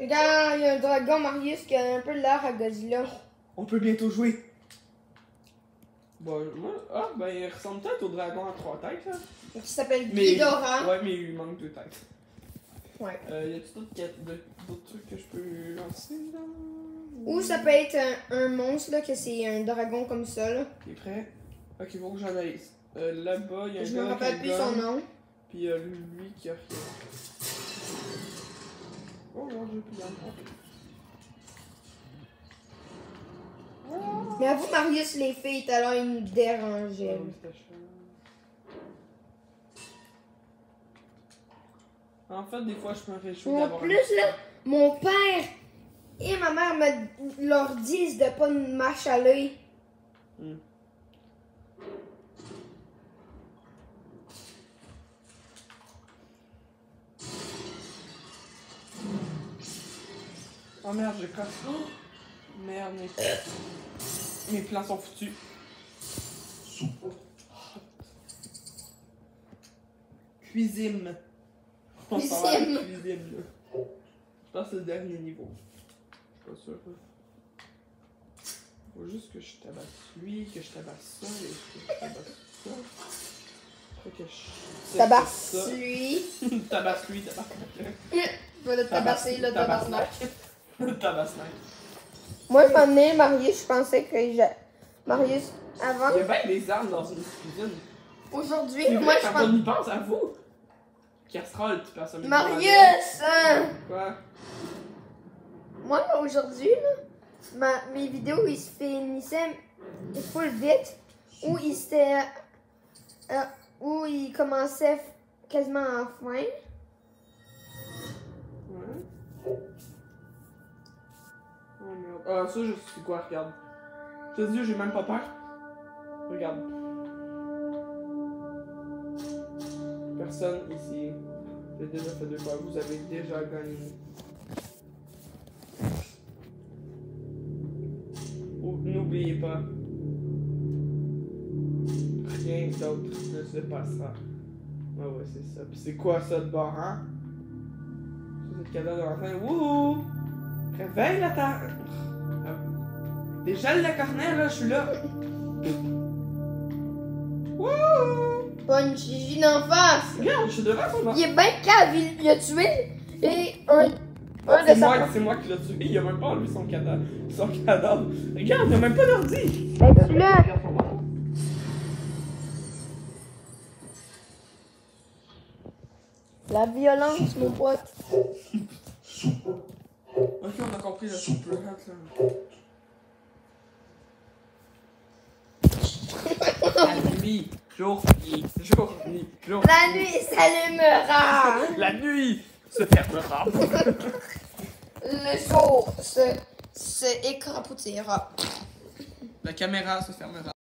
Regarde, il y a un dragon Marius qui a un peu l'air à Godzilla. On peut bientôt jouer. Bon, moi, ah, ben il ressemble peut-être au dragon à trois têtes, là. Qui s'appelle Ghidorah. Ouais, mais il lui manque deux têtes. Ouais. Euh, y a-tu d'autres trucs que je peux lancer, là? Ou ça peut être un, un monstre, là, que c'est un dragon comme ça, là. T'es prêt? Ok, faut que j'analyse. Euh, là-bas, il y a un Je gars me rappelle plus son nom. Puis euh, lui qui a rien. Oh. Mais avoue, Marius, les filles, tout à l'heure, ils nous. En fait, des fois, je me réjouis En plus, là, mon père et ma mère me leur disent de pas me marcher à l'œil. Hmm. Oh merde, j'ai cassé. Merde, mes... mes plans sont foutus. Cuisine. On s'en va à la Cuisine. Là. Je pense que c'est le dernier niveau. Je suis pas sûr. là. Faut juste que je tabasse lui, que je tabasse ça, et que je tabasse ça. Que je. Tabasse lui. tabasse lui, tabasse Je vais le tabasser, le tabarnak. Moi, je m'emmenais Marius, je pensais que j'ai. Marius, avant. Il y a bien des armes dans une cuisine. Aujourd'hui, moi, je on pense. y pense, à vous. Casserole, tu passes micro Marius! hein? Quoi? Moi, aujourd'hui, ma- mes vidéos, ils se finissaient full vite. Ou ils s'étaient. euh, ou ils commençaient quasiment en fin. Ouais. Oh merde. Ah, ça, je sais quoi, regarde. Je te dis, j'ai même pas peur. Regarde. Personne ici. J'ai déjà fait deux fois. Vous avez déjà gagné. Ou- N'oubliez pas. Rien d'autre ne se passera. Ah ouais, c'est ça. Puis c'est quoi ça de bord, hein? C'est le cadavre de l'enfant. Wouhou! Réveille la terre! Déjà le cornet, là, je suis là! Wouhou! Pas une Gigi d'en face. Regarde, je suis devant son Il est bien cave, il, il a tué et un, un C'est moi, c'est moi qui l'ai tué. Il a même pas enlevé son cadavre. Son cadavre. Regarde, il a même pas d'ordi. Ben, tu bord. La violence, mon pote. Ok, on a compris là. La nuit, jour, nuit, jour, nuit, jour. La nuit s'allumera. La nuit se fermera. Le jour se, se écrapoutira. La caméra se fermera.